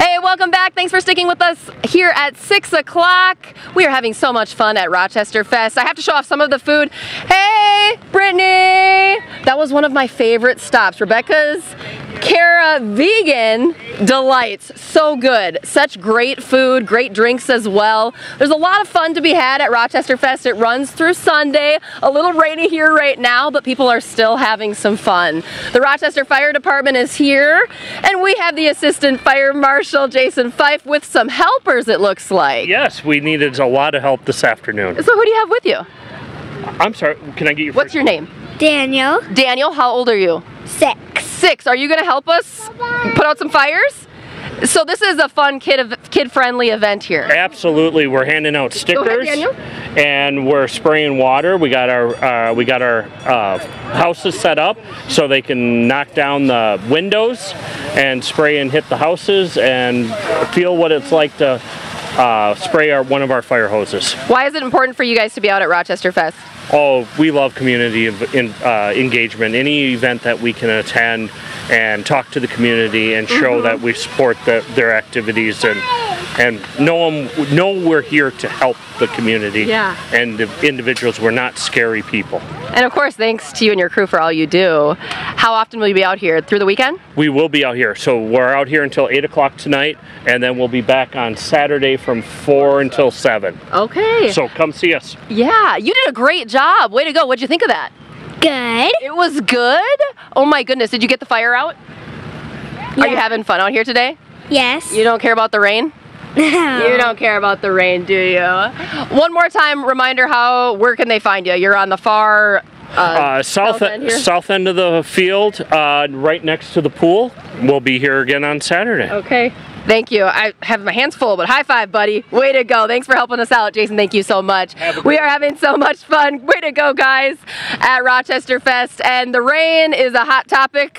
Hey, welcome back. Thanks for sticking with us here at 6 o'clock. We are having so much fun at Rochesterfest. I have to show off some of the food. Hey, Brittany! That was one of my favorite stops. Rebecca's Cara Vegan Delights. So good. Such great food, great drinks as well. There's a lot of fun to be had at Rochesterfest. It runs through Sunday. A little rainy here right now, but people are still having some fun. The Rochester Fire Department is here, and we have the Assistant Fire Marshal, Jason Fife, with some helpers, it looks like. Yes, we needed a lot of help this afternoon. So who do you have with you? I'm sorry, can I get your What's first your name? Daniel. Daniel, how old are you? Six. Six. Are you gonna help us put out some fires? So this is a fun kid kid friendly event here. Absolutely, we're handing out stickers Daniel. and we're spraying water. We got our uh, we got our uh, houses set up so they can knock down the windows and spray and hit the houses and feel what it's like to uh, spray our one of our fire hoses. Why is it important for you guys to be out at Rochesterfest? Oh, we love community in, uh, engagement. Any event that we can attend and talk to the community and show Mm-hmm. that we support the, their activities and and know 'em- know we're here to help the community Yeah. and the individuals. We're not scary people. And of course, thanks to you and your crew for all you do. How often will you be out here? Through the weekend? We will be out here. So we're out here until eight o'clock tonight, and then we'll be back on Saturday from four until seven. Okay. So come see us. yeah, you did a great job. Way to go. What'd you think of that? Good. It was good? Oh my goodness. Did you get the fire out? Are you having fun out here today? Yes. You don't care about the rain? You don't care about the rain, do you? One more time, reminder how, where can they find you? You're on the far, uh, Uh, south south end south end of the field, uh, right next to the pool. We'll be here again on Saturday. Okay. Thank you. I have my hands full, but high five, buddy. Way to go. Thanks for helping us out, Jason. Thank you so much. We are having so much fun. Way to go, guys, at Rochesterfest. And the rain is a hot topic